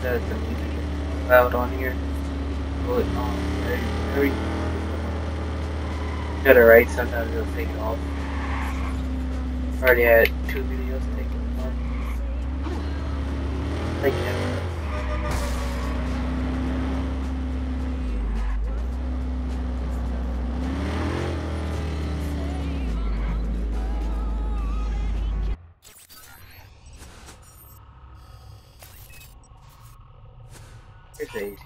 sure that the music is loud on here. Oh, Put it on every, every got it right, sometimes it'll take it off. Already had two videos taken off. Thank you. Agreed.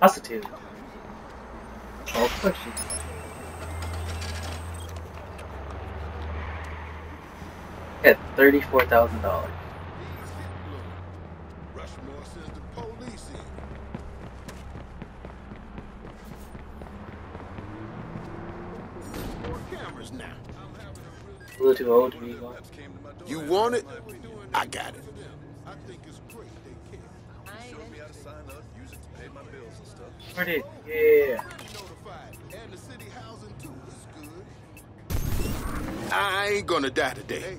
Positive. Oh, All questions. At $34,000. A little too old to be going. You want it? I got it. Where did? Yeah. I ain't gonna die today.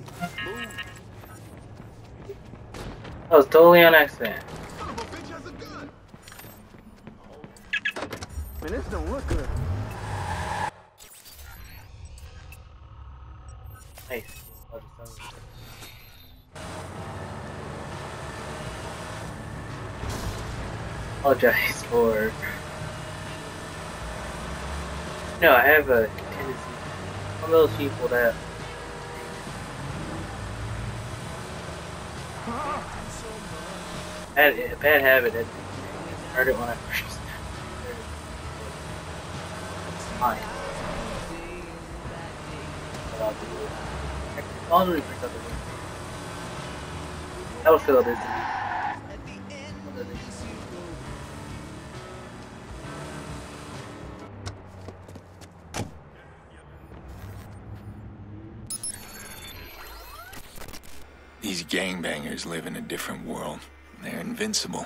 That was totally on accident. Man, this don't look good. Nice. Apologize for. No, I have a tendency. I'm one of those people that. I had a bad habit. I heard it when I first started. Fine. But I'll do it. I'll game. That would feel this. These gangbangers live in a different world. They're invincible,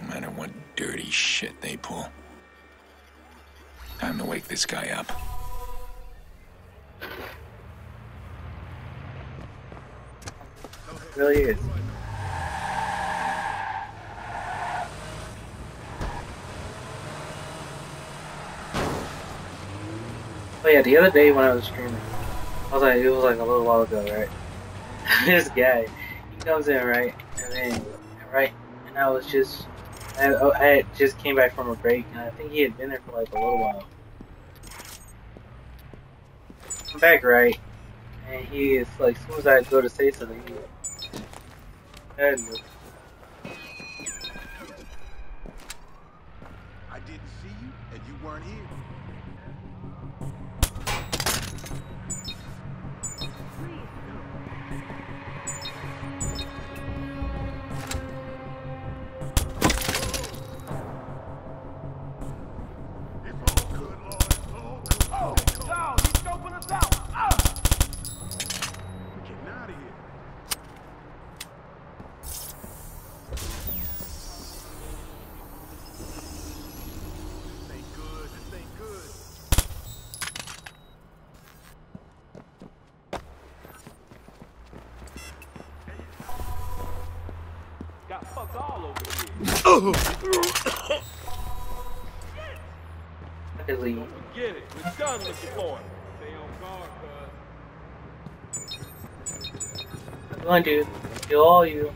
no matter what dirty shit they pull. Time to wake this guy up. Really is. Oh yeah, the other day when I was streaming, I was like, it was like a little while ago, right? this guy, he comes in, right, and then, right, and I was just, I, I just came back from a break, and I think he had been there for like a little while. I'm back, right, and he is like, as soon as I go to say something, and over Get it. We're done looking for him. Stay on guard, cuz. come on, dude, kill all you.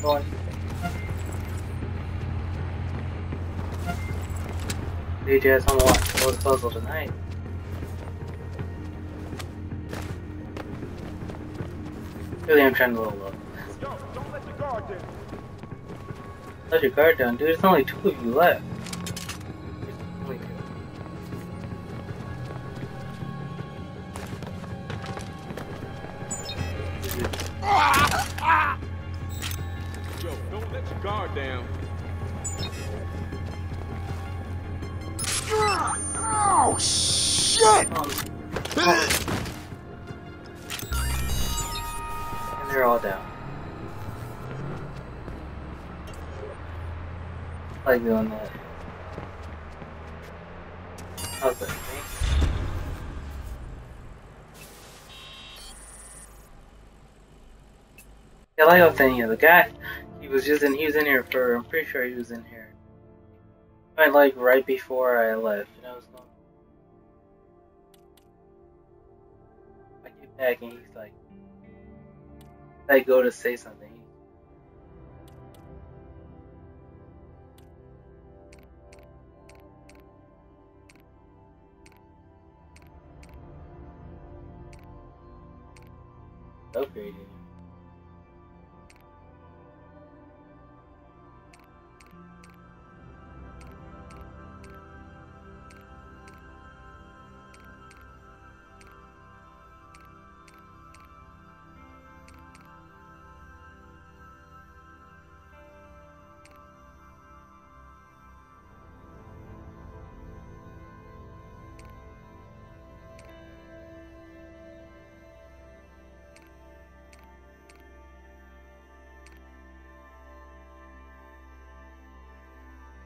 Come on. DJ has on the watch for the puzzle tonight. Really, I'm trying to level up. Let the guard down. Let your guard down, dude. There's only two of you left. Oh, only two. They're all down. I like doing that. How's that? Yeah, like I was yeah, the guy, he was just in, he was in here for, I'm pretty sure he was in here. Right, like right before I left, you know, so I get back and he's like, I go to say something. So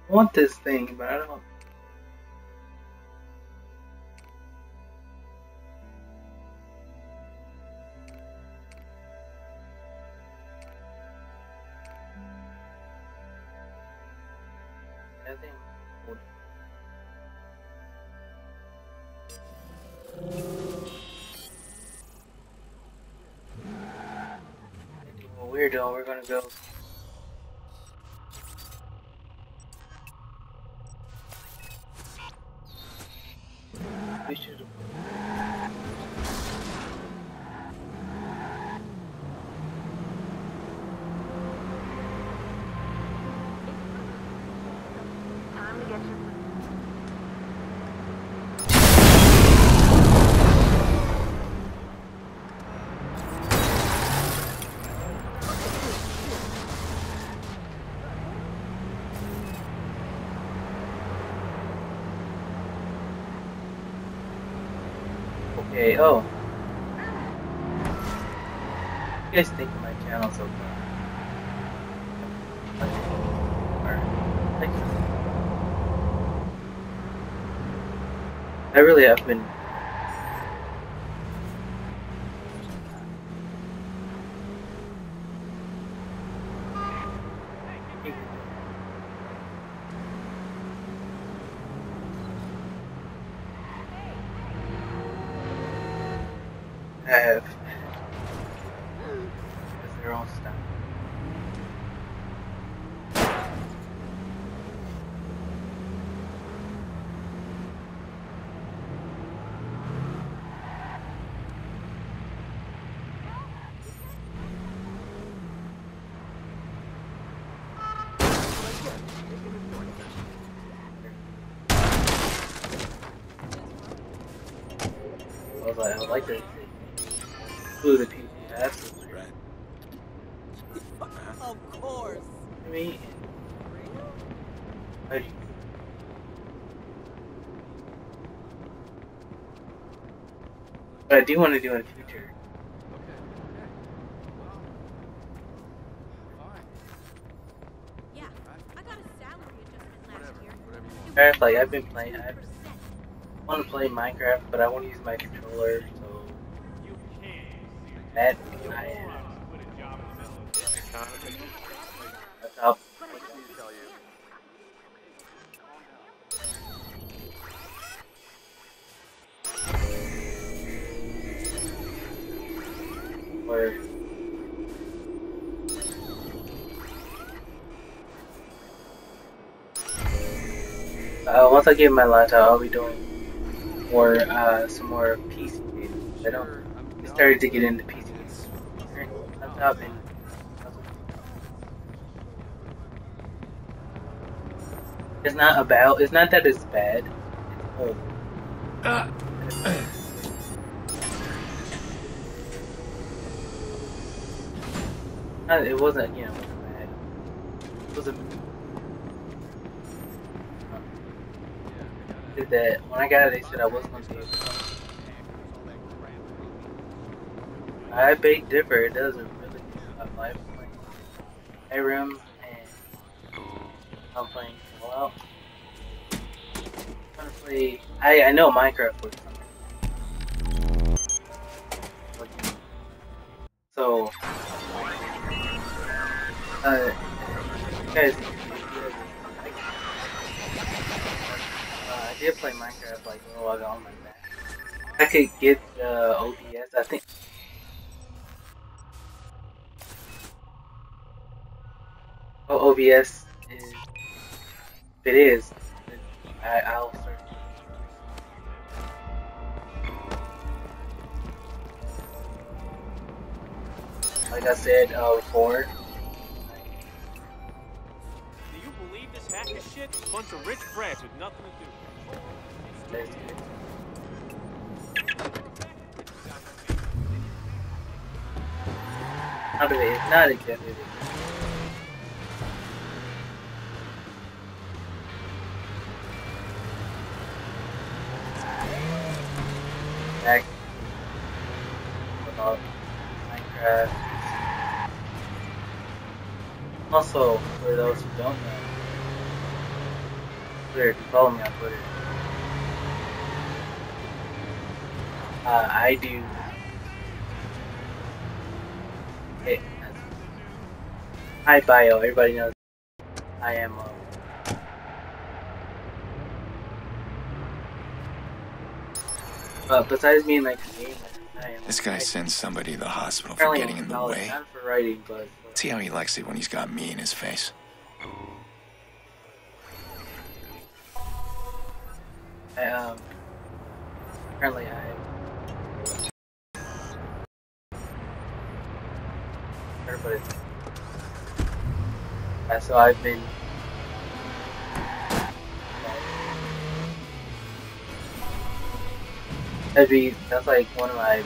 want this thing, but I don't. Weirdo, we're gonna go. Okay, oh. What you guys think of my channel so far? I really have been. Have. Because they're all stuff. I like, I but I do want to do in the future. Yeah, I got a salary adjustment last year. Minecraft, like I've been playing, I want to play Minecraft, but I want to use my controller, so that I am. Once I get my laptop, I'll be doing more, uh, some more PC games. I don't. I started to get into PC games. Laptop and It's not about. It's not that it's bad. It's old. Uh, It wasn't. You know, bad. It wasn't. Did that when I got it? They said I wasn't gonna be. able to- I beg differ. It doesn't really. My life, like, Skyrim and I'm playing Fallout. I'm to play. I I know Minecraft was something. So, uh, guys, uh, I did play Minecraft like a little while ago on my Mac. I could get the OBS. I think. Oh, OBS is. If it is, then I, I'll start. Like I said uh, before, Do you believe this hacker shit? Bunch of rich brats with nothing to do. Of it. Also, for those who don't know, Twitter, follow me on Twitter, uh, I do. Hey, hi bio. Everybody knows I am. Uh, besides being like a gamer, I am. This guy sends somebody to the hospital for apparently getting in the way. Writing, but. See how he likes it when he's got me in his face. I, um, apparently I it. Uh, so I've been that'd be that's like one of my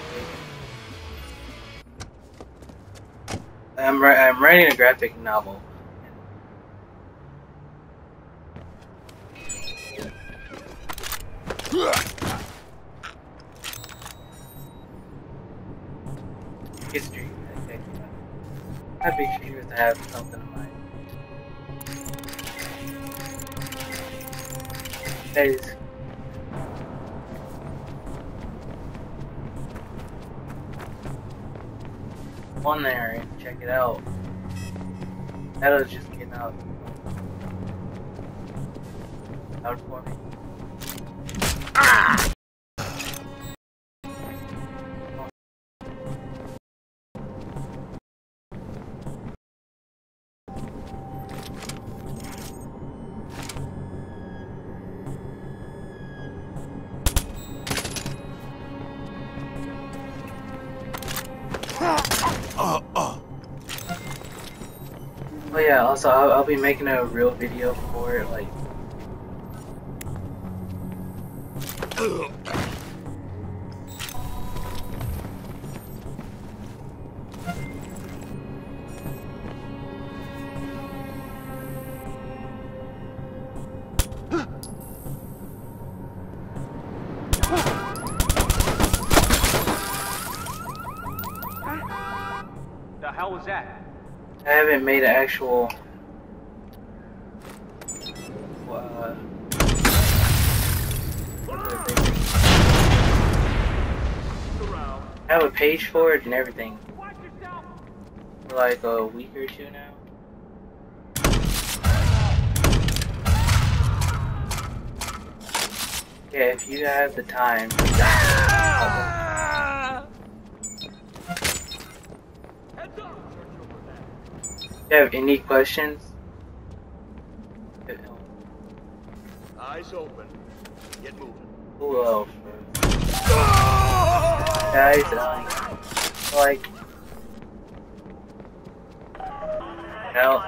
I'm I'm writing a graphic novel. history. I think. I'd be curious to have something in mind. That is. On there and check it out. That'll just get out. Out for me. Oh yeah, also I'll, I'll be making a real video for it, like The hell was that? I haven't made an actual. Uh, I have a page for it and everything for like a week or two now. Yeah, if you have the time. Heads up. If you have any questions, Eyes open. Get moving. who else? Guys, like, now,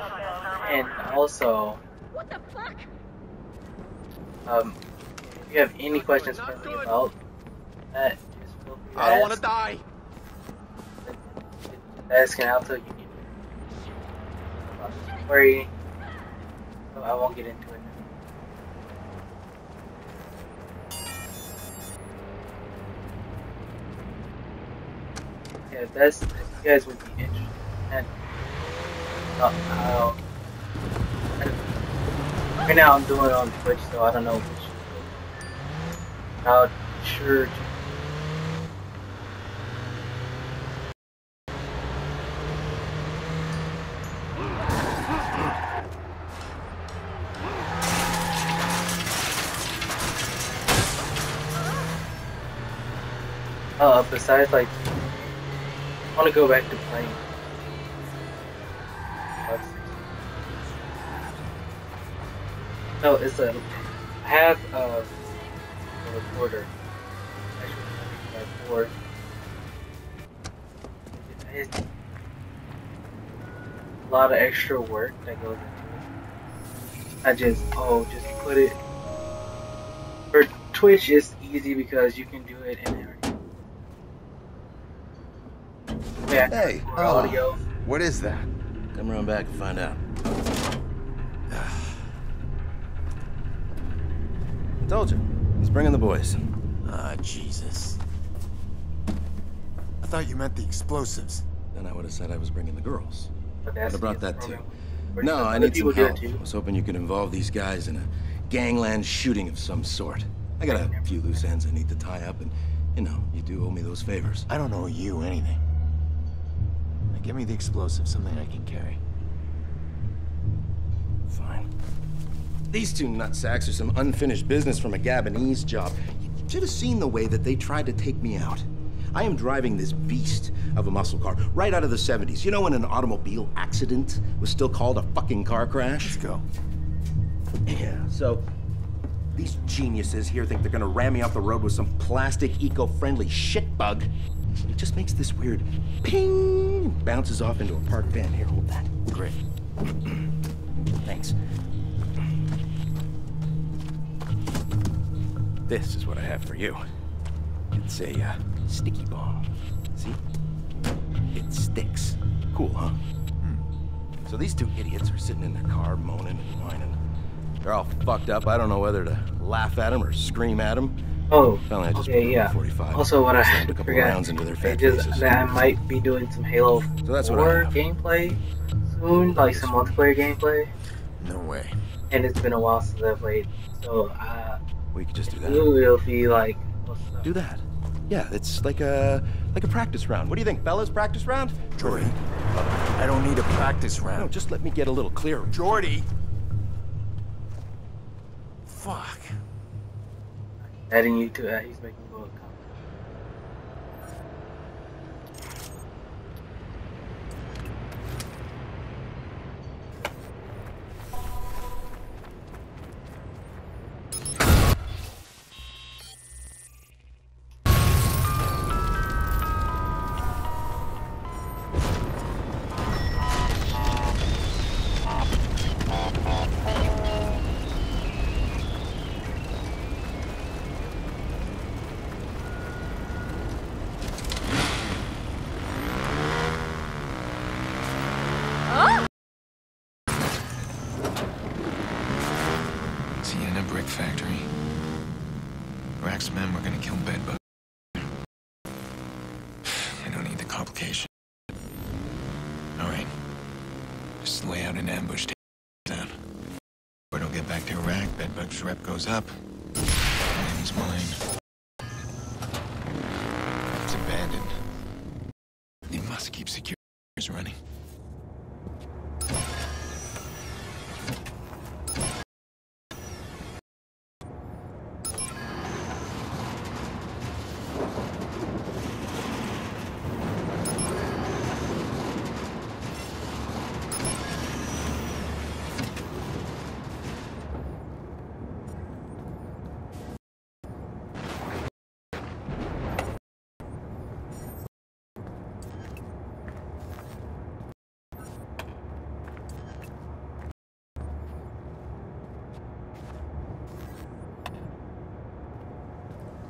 and also, What the fuck? um, if you have any questions for me about that, just feel free to I don't want to die. asking out so you worry. So I won't get into it. Yeah, that's if you guys would be interested in uh, how Right now I'm doing it on Twitch, so I don't know which. I'll sure. Uh, besides, like, I want to go back to playing. No, it's a. I have uh, a recorder. Actually. It's a lot of extra work that goes into it. I just oh, just put it. For Twitch, it's easy because you can do it in there. Yeah, Hey, for oh. audio. What is that? Come around back and find out. I Told you. He's bringing the boys. Ah, Jesus. I thought you meant the explosives. Then I would have said I was bringing the girls. But I'd have brought that too. No, I need some people do it help. I was hoping you could involve these guys in a gangland shooting of some sort. I got a few loose ends I need to tie up, and, you know, you do owe me those favors. I don't owe you anything. Give me the explosive, something I can carry. Fine. These two nutsacks are some unfinished business from a Gabonese job. You should have seen the way that they tried to take me out. I am driving this beast of a muscle car right out of the 70s. You know when an automobile accident was still called a fucking car crash? Let's go. Yeah, so these geniuses here think they're gonna ram me off the road with some plastic, eco-friendly It just makes this weird ping, bounces off into a parked van. Here, hold that. Great. Thanks. This is what I have for you. It's a uh, sticky bomb. See? It sticks. Cool, huh? So these two idiots are sitting in their car moaning and whining. They're all fucked up. I don't know whether to laugh at them or scream at them. Oh, Finally, I just okay, yeah. 45. Also, what I slammed couple forgot, rounds into their I fat just that I might be doing some Halo So that's what 4 I have. gameplay soon, like some multiplayer gameplay, No way. and it's been a while since I've played. So, uh, We could just do that. ooh, it'll be like, what's up? Do that. Yeah, it's like a like a practice round. What do you think, fellas? Practice round? Jordi, I don't need a practice round. No, round. just let me get a little clearer. Jordi! Fuck. Adding you to uh, he's making Rack's men were gonna kill Bedbug. I don't need the complication. Alright. Just lay out an ambush down. Word will get back to Iraq, Bedbug's rep goes up. And mine.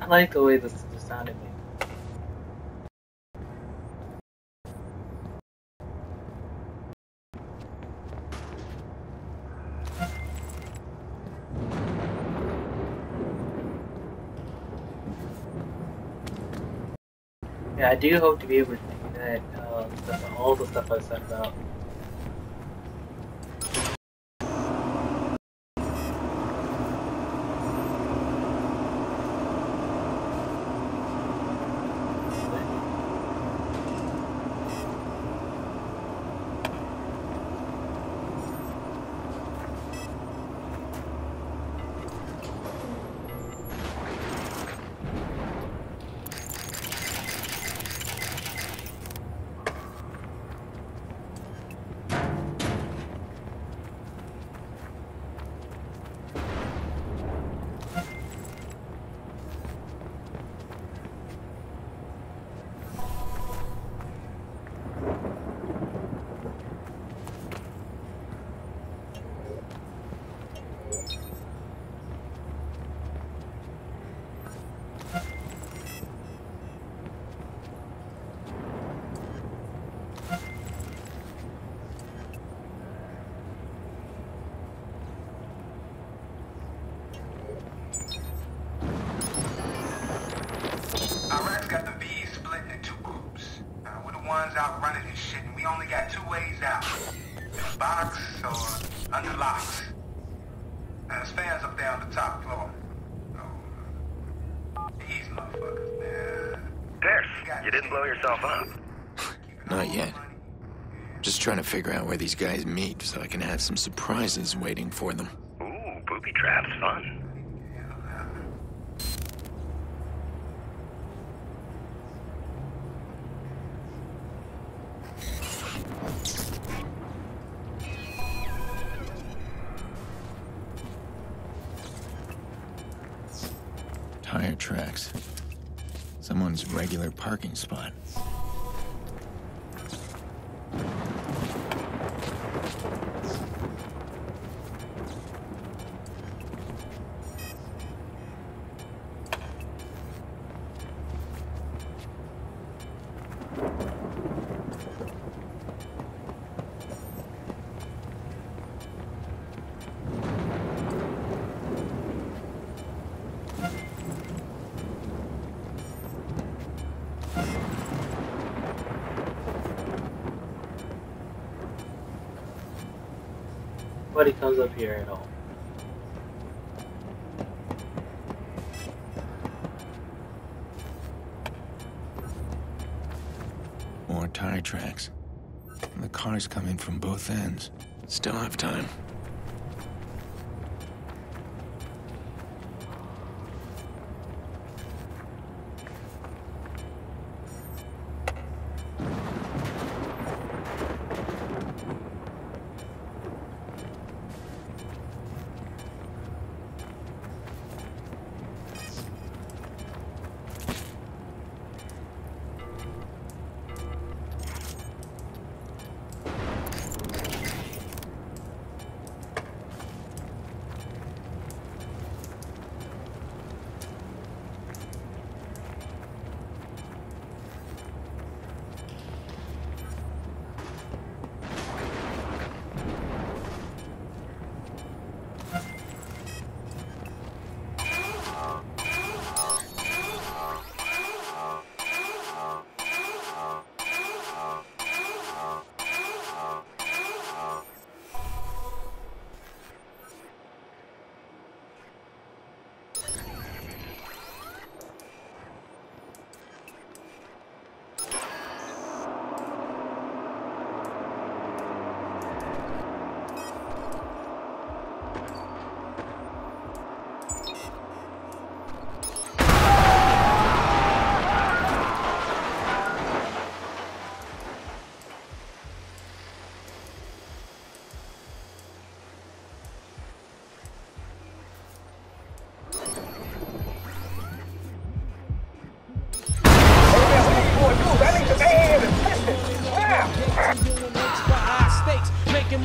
I like the way this sounded. me. Yeah, I do hope to be able to do that. Uh, all the stuff I said about. Blow yourself up. Not yet. Just trying to figure out where these guys meet so I can have some surprises waiting for them. Regular parking spot. Up here at all. More tire tracks. The cars come in from both ends. Still have time.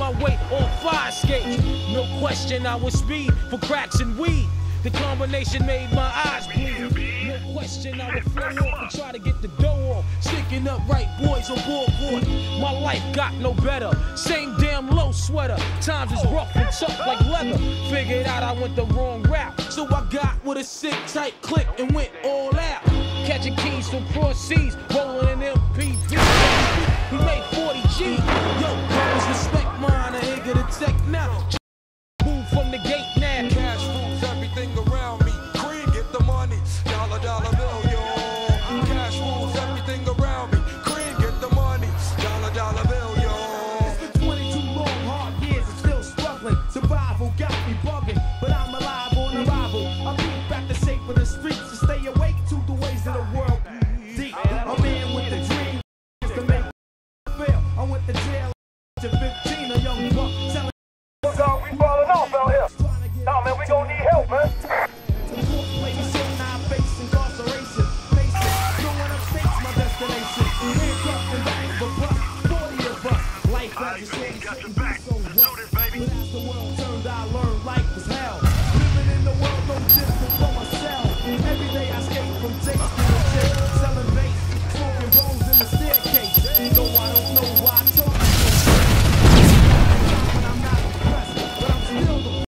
My way on fire skates. No question, I was speed for cracks and weed. The combination made my eyes bleed. No question, I would flow off and try to get the dough off. Sticking up right boys on board board. My life got no better. Same damn low sweater. Times is rough and tough like leather. Figured out I went the wrong route. So I got with a sick tight click and went all out. Catching keys from cross seas, rolling an MPV. We made 40 G.